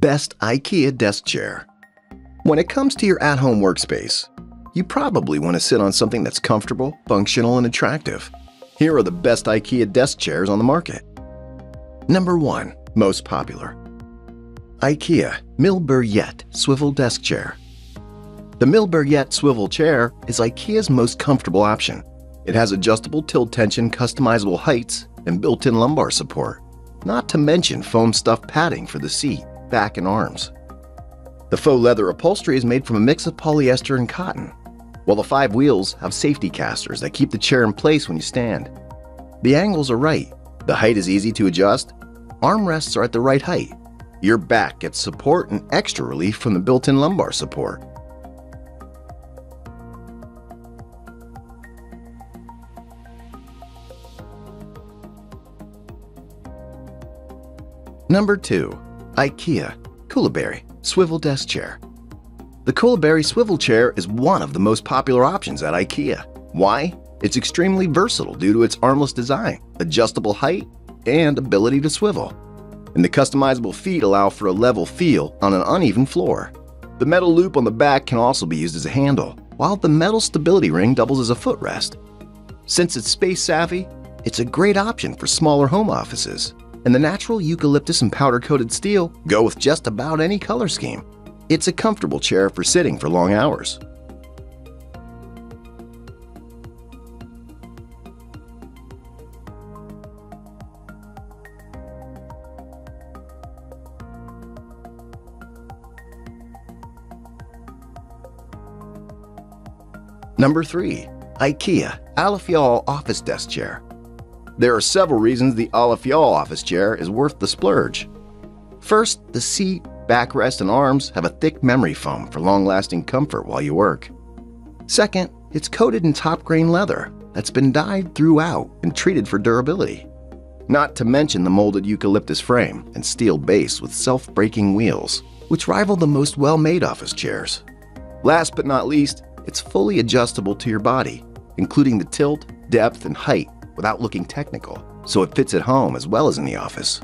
Best IKEA Desk Chair. When it comes to your at home workspace, you probably want to sit on something that's comfortable, functional, and attractive. Here are the best IKEA desk chairs on the market. Number 1. Most popular IKEA Millberget Swivel Desk Chair. The Millberget swivel chair is IKEA's most comfortable option. It has adjustable tilt tension, customizable heights, and built in lumbar support, not to mention foam stuffed padding for the seat, back, and arms. The faux leather upholstery is made from a mix of polyester and cotton, while the five wheels have safety casters that keep the chair in place when you stand. The angles are right, the height is easy to adjust, armrests are at the right height, your back gets support and extra relief from the built in lumbar support. Number 2. IKEA Kullaberg Swivel Desk Chair. The Kullaberg swivel chair is one of the most popular options at IKEA. Why? It's extremely versatile due to its armless design, adjustable height, and ability to swivel. And the customizable feet allow for a level feel on an uneven floor. The metal loop on the back can also be used as a handle, while the metal stability ring doubles as a footrest. Since it's space savvy, it's a great option for smaller home offices and the natural eucalyptus and powder coated steel go with just about any color scheme. It's a comfortable chair for sitting for long hours. Number 3. IKEA Alefjäll Office Desk Chair there are several reasons the Alefjäll office chair is worth the splurge. First, the seat, backrest, and arms have a thick memory foam for long lasting comfort while you work. Second, it's coated in top grain leather that's been dyed throughout and treated for durability. Not to mention the molded eucalyptus frame and steel base with self braking wheels, which rival the most well made office chairs. Last but not least, it's fully adjustable to your body, including the tilt, depth, and height without looking technical, so it fits at home as well as in the office.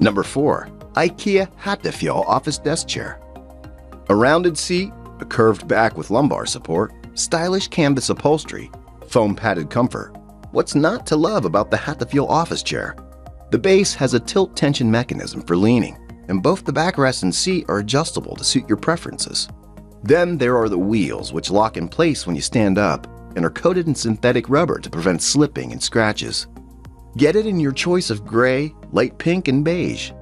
Number 4. IKEA Hattefjäll office desk chair. A rounded seat, a curved back with lumbar support, stylish canvas upholstery, foam padded comfort. What's not to love about the Hattefjäll office chair? The base has a tilt tension mechanism for leaning, and both the backrest and seat are adjustable to suit your preferences. Then there are the wheels, which lock in place when you stand up and are coated in synthetic rubber to prevent slipping and scratches. Get it in your choice of gray, light pink, and beige.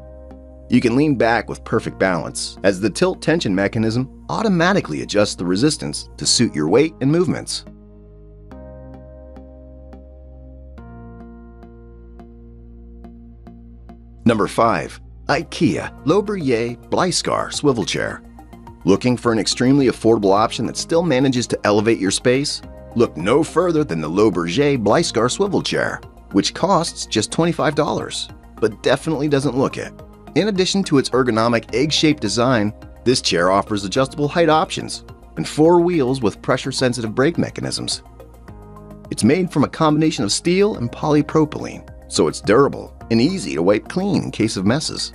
You can lean back with perfect balance, as the tilt tension mechanism automatically adjusts the resistance to suit your weight and movements. Number 5. IKEA Loberget Blyskär Swivel Chair. Looking for an extremely affordable option that still manages to elevate your space? Look no further than the Loberget Blyskär Swivel Chair, which costs just $25, but definitely doesn't look it. In addition to its ergonomic egg-shaped design, this chair offers adjustable height options and four wheels with pressure-sensitive brake mechanisms. It's made from a combination of steel and polypropylene, so it's durable and easy to wipe clean in case of messes.